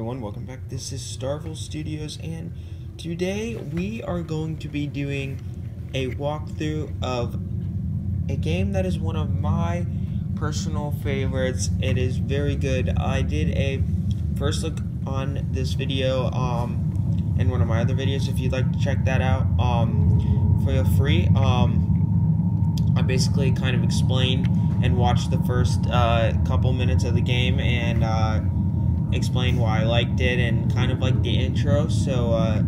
Everyone, welcome back. This is Starville Studios and today we are going to be doing a walkthrough of a game that is one of my personal favorites. It is very good. I did a first look on this video um, in one of my other videos if you'd like to check that out. Um, feel free. Um, I basically kind of explained and watched the first uh, couple minutes of the game and uh, explain why I liked it and kind of like the intro. So, uh,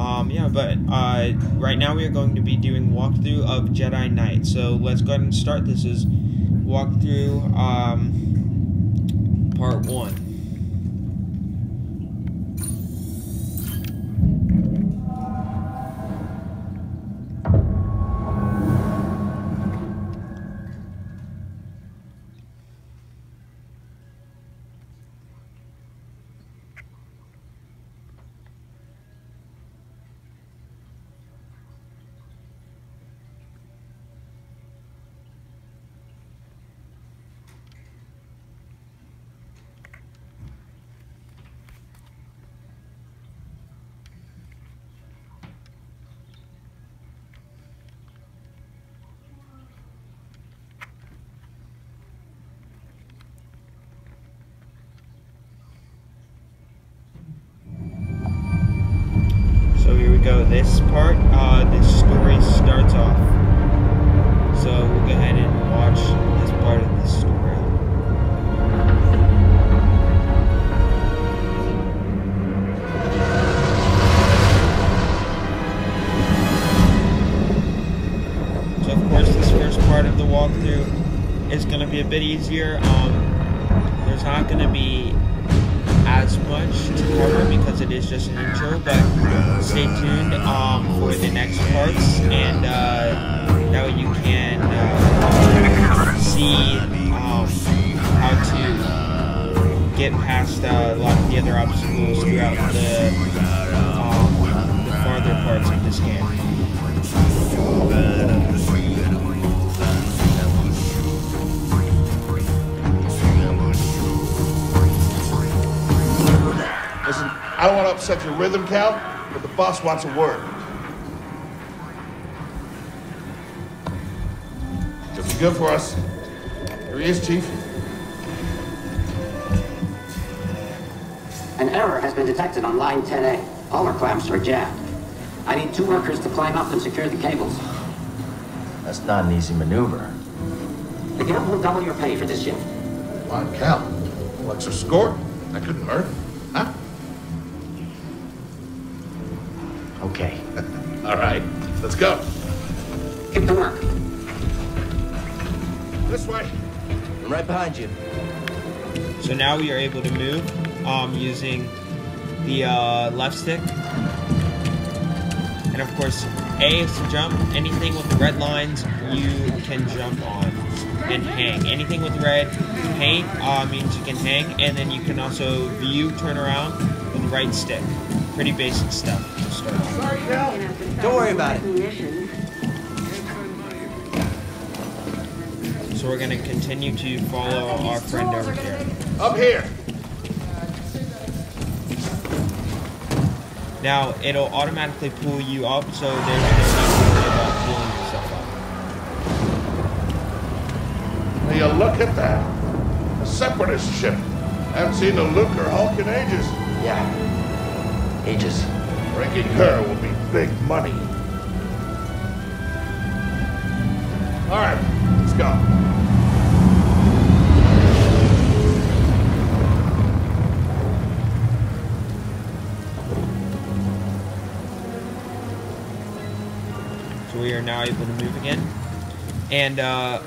um, yeah, but uh, right now we are going to be doing walkthrough of Jedi Knight. So let's go ahead and start. This is walkthrough um, part one. So here we go. This part, uh, this story starts off. So we'll go ahead and watch this part of the story. So of course, this first part of the walkthrough is going to be a bit easier. Um, there's not going to be as much to cover because it is just an intro, but stay tuned um, for the next parts, and uh, that way you can uh, see um, how to get past uh, a lot of the other obstacles throughout the, um, the farther parts of this game. I don't want to upset your rhythm, Cal, boss wants a word. You'll be good for us. Here he is, Chief. An error has been detected on line 10A. All our clamps are jammed. I need two workers to climb up and secure the cables. That's not an easy maneuver. The guild will double your pay for this shift. Come on, Cal. What's your score? That couldn't hurt. All right, let's go. Get to work. This way. I'm right behind you. So now we are able to move um, using the uh, left stick. And of course, A is to jump. Anything with the red lines, you can jump on and hang. Anything with red paint uh, means you can hang. And then you can also view, turn around with the right stick. Pretty basic stuff to start off. Sorry, Cal. Don't worry about it. So we're going to continue to follow our friend over here. Up here. Now, it'll automatically pull you up, so there's no need to worry about pulling yourself up. Will you look at that? A separatist ship. Haven't seen a Lucrehulk in ages. Yeah. Ages. Breaking her will be big money. All right, let's go. So we are now able to move again. And uh,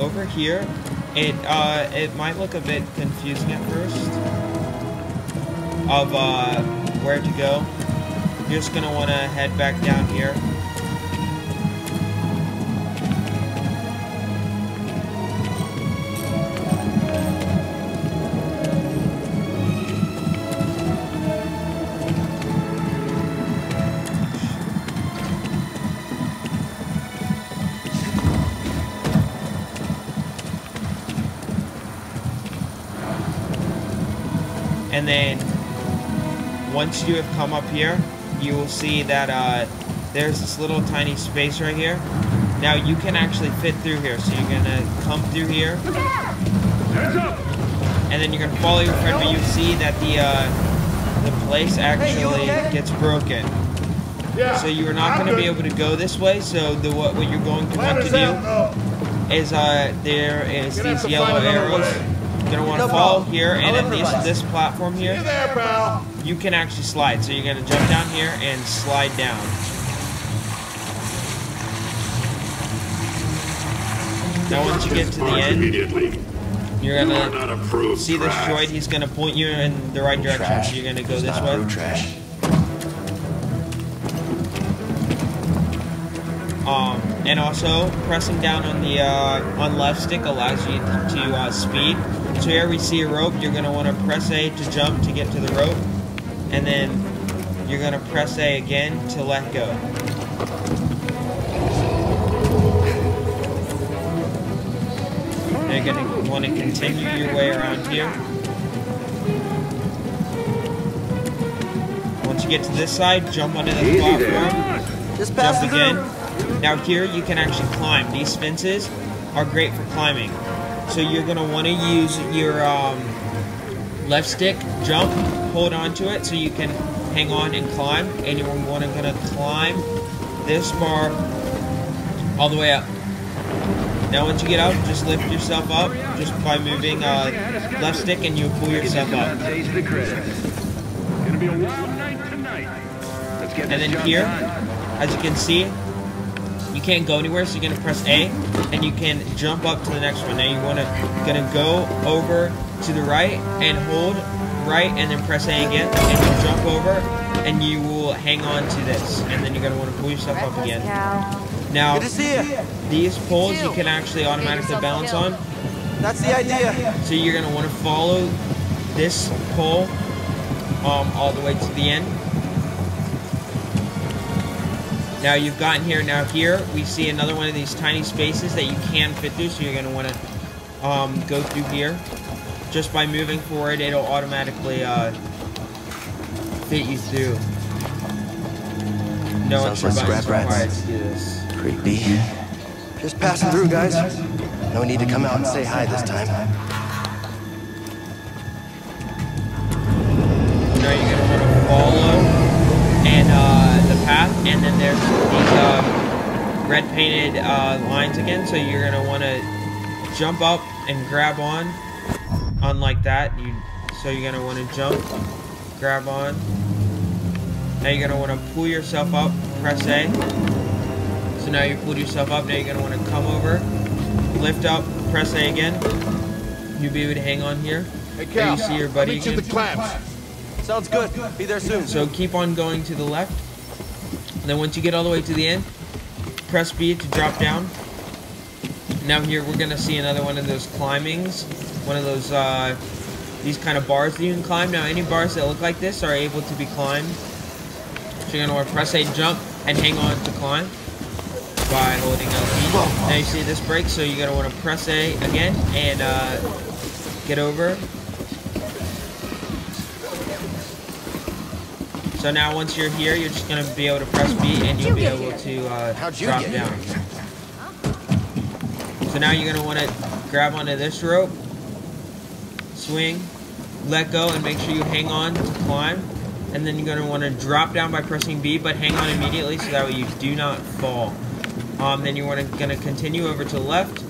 over here, it uh, it might look a bit confusing at first of uh, where to go. You're just going to want to head back down here. and then once you have come up here you will see that uh, there's this little tiny space right here. Now you can actually fit through here, so you're gonna come through here, and then you're gonna follow your friend, but you see that the uh, the place actually gets broken. Yeah. So you are not I'm going to be able to go this way. So the what, what you're going to Plan want to do out, is uh there is You're gonna have these yellow find another arrows. Way. You're gonna want No to follow problem. here, and I'll at this improvise. this platform You here, there, pal? you can actually slide. So you're gonna jump down here and slide down. Now once you get to the end, Immediately. you're gonna not approved see this trash. droid. He's gonna point you in the right direction. Trash. So you're gonna go It's this way. Trash. Um, and also pressing down on the uh, on left stick allows you to uh, speed. So here we see a rope. You're gonna want to press A to jump to get to the rope, and then you're gonna press A again to let go. Now you're gonna want to continue your way around here. Once you get to this side, jump onto the platform Just jump again. Now here you can actually climb. These fences are great for climbing. So you're gonna want to use your um, left stick, jump, hold on to it so you can hang on and climb. And you're want to gonna climb this bar all the way up. Now once you get up, just lift yourself up just by moving uh, left stick and you pull yourself up. Taste the credits. Gonna be a wild night tonight. Let's get And then here, as you can see, you can't go anywhere, so you're gonna press A, and you can jump up to the next one. Now you wanna gonna go over to the right and hold right, and then press A again, and you jump over, and you will hang on to this, and then you're gonna wanna pull yourself up again. Now, Good to see you. these poles you can actually automatically balance on, That's the idea. so you're gonna want to follow this pole um, all the way to the end. Now you've gotten here. Now here we see another one of these tiny spaces that you can fit through. So you're gonna want to um, go through here. Just by moving forward, it'll automatically uh, fit you through. No Sounds extra like scrap rats. required to do this. Creepy. Just passing through, guys. No need to come out and say hi this time. Now you're gonna want to follow and uh, the path, and then there's these uh, red painted uh, lines again. So you're gonna want to jump up and grab on, unlike that. You, so you're gonna want to jump, grab on. Now you're gonna want to pull yourself up, press A. So now you pulled yourself up. Now you're gonna want to come over, lift up, press A again. You'll be able to hang on here. Hey, Cal. you see your buddy meet you the clamps. Sounds good. Be there soon. So keep on going to the left. Then once you get all the way to the end, press B to drop down. Now here we're gonna see another one of those climbings, one of those uh, these kind of bars that you can climb. Now any bars that look like this are able to be climbed. So you're gonna want to press A, jump, and hang on to climb by holding LT. Now you see this break, so you're gonna want to press A again and uh, get over. So now once you're here, you're just gonna be able to press B and you'll be able to uh, drop down. So now you're gonna want to grab onto this rope, swing, let go, and make sure you hang on to climb. And then you're gonna want to drop down by pressing B, but hang on immediately so that way you do not fall. Um, then you're wanna, gonna continue over to the left,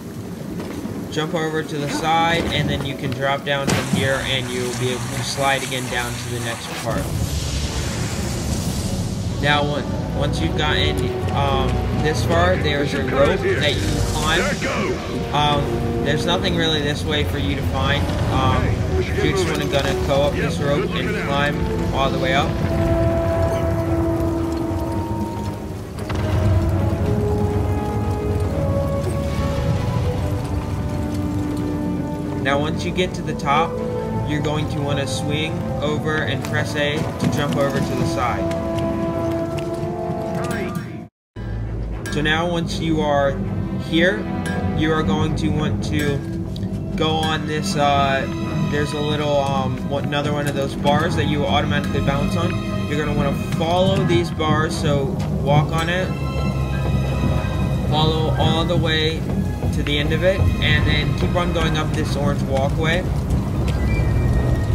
jump over to the side, and then you can drop down from here, and you'll be able to slide again down to the next part. Now, on- once you've gotten um, this far, there's a rope that you can climb. There it goes. Um, there's nothing really this way for you to find. Um, you just want to gonna go up this rope and climb all the way up. Now, once you get to the top, you're going to want to swing over and press A to jump over to the side. So now once you are here, you are going to want to go on this uh, there's a little um another one of those bars that you automatically bounce on. You're gonna want to follow these bars, so walk on it, follow all the way to the end of it, and then keep on going up this orange walkway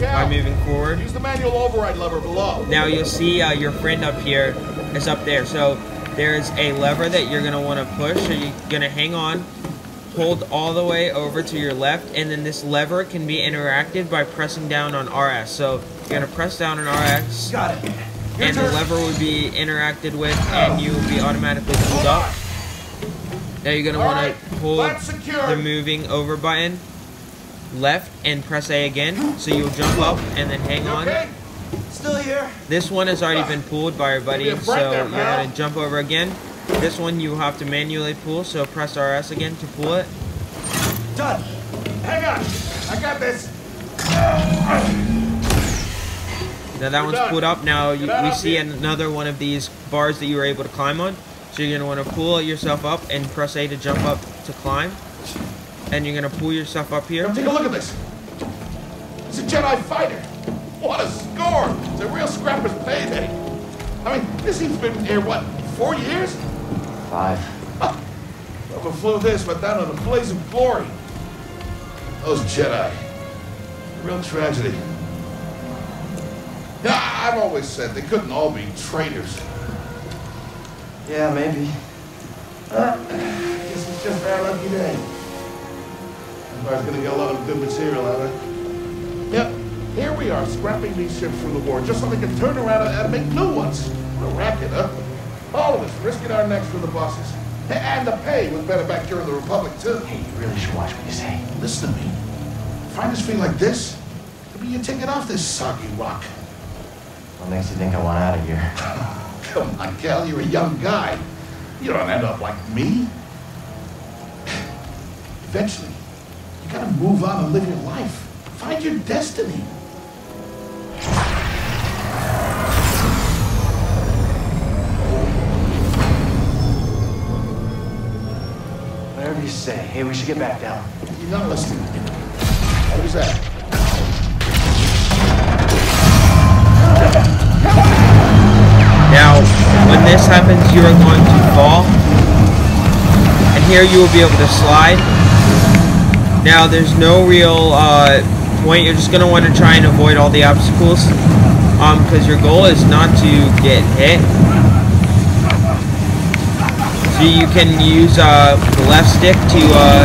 by moving forward. use the manual override lever below. Now you'll see uh, your friend up here is up there. So there's a lever that you're gonna want to push. So you're gonna hang on, hold all the way over to your left, and then this lever can be interacted by pressing down on RS. So you're gonna press down on RS, Got it. Your and the lever would be interacted with, and you will be automatically pulled up. Now you're gonna want to hold that's the moving over button left and press A again. So you'll jump up and then hang on. Still here. This one has already been pulled by our buddy, Give me a so there, you're gonna jump over again. This one you have to manually pull, so press RS again to pull it. Done. Hang on. I got this. Now that one's done. pulled up. Now you, we of see another one of these bars that you were able to climb on. So you're gonna want to pull yourself up and press A to jump up to climb. And you're gonna pull yourself up here. Come take a look at this. It's a Jedi fighter. What a score! It's a real scrapper's payday. I mean, this thing's been here, what, four years? Five. Whoever flew this went down in a blaze of glory. Those Jedi. Real tragedy. Yeah, I've always said they couldn't all be traitors. Yeah, maybe. Uh, guess it's just our lucky day. Empire's gonna get a lot of good material out of it. Here we are, scrapping these ships from the war, just so they can turn around and, make new ones. What a racket, huh? All of us risking our necks for the bosses. And the pay was better back during the Republic, too. Hey, you really should watch what you say. Listen to me. Find us feel like this, maybe you take it off this soggy rock. What makes you think I want out of here? Come on, Cal, you're a young guy. You don't end up like me. Eventually, you gotta move on and live your life. Find your destiny. You say. Hey, we should get back down. You're not listening to. What was that? Now, when this happens, you are going to fall. And here you will be able to slide. Now, there's no real uh, point. You're just going to want to try and avoid all the obstacles. Um, because your goal is not to get hit. So you can use uh, the left stick to uh,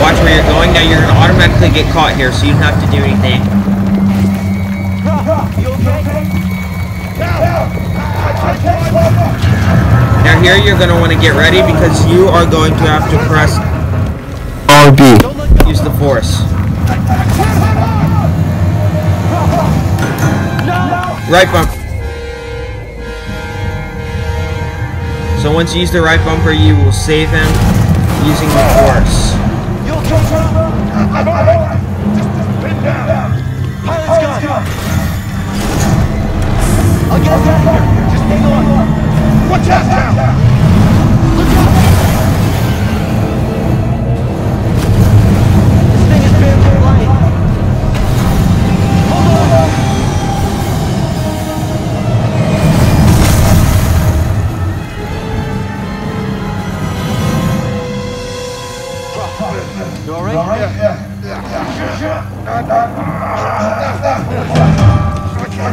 watch where you're going. Now, you're going to automatically get caught here, so you don't have to do anything. Now here you're going to want to get ready because you are going to have to press RB. Use the force. Right bump. So once you use the right bumper, you will save him using the force. You okay, Trevor? I'm all right. Just, just pin down. Pilot's gun. I'll get us out of here. Just hang on. Watch out What,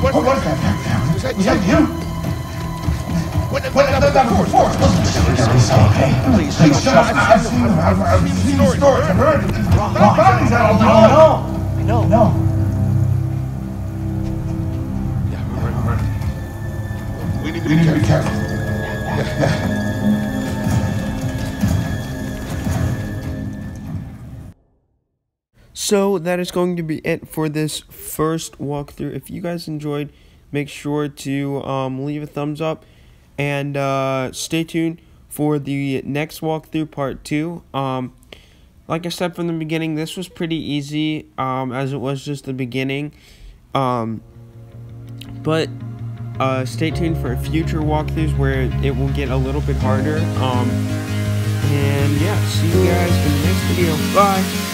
what, what? Was that, was that you? What, what, what, what, what, force, force. Please, please, shut up. I've seen, I've, I've seen the stories, I've heard it. There's bodies out on the road. I know. No. Yeah, we're, we're, we need to be careful. careful. So that is going to be it for this first walkthrough. If you guys enjoyed, make sure to um, leave a thumbs up and uh, stay tuned for the next walkthrough part two. Um, like I said from the beginning, this was pretty easy um, as it was just the beginning. Um, but uh, stay tuned for future walkthroughs where it will get a little bit harder. Um, and yeah, see you guys in the next video. Bye.